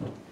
you